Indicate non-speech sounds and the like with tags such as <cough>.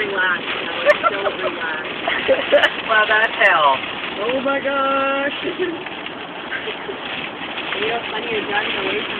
relax. No, don't <laughs> relax. well, that's hell. Oh my gosh. you know, funny, you're driving away from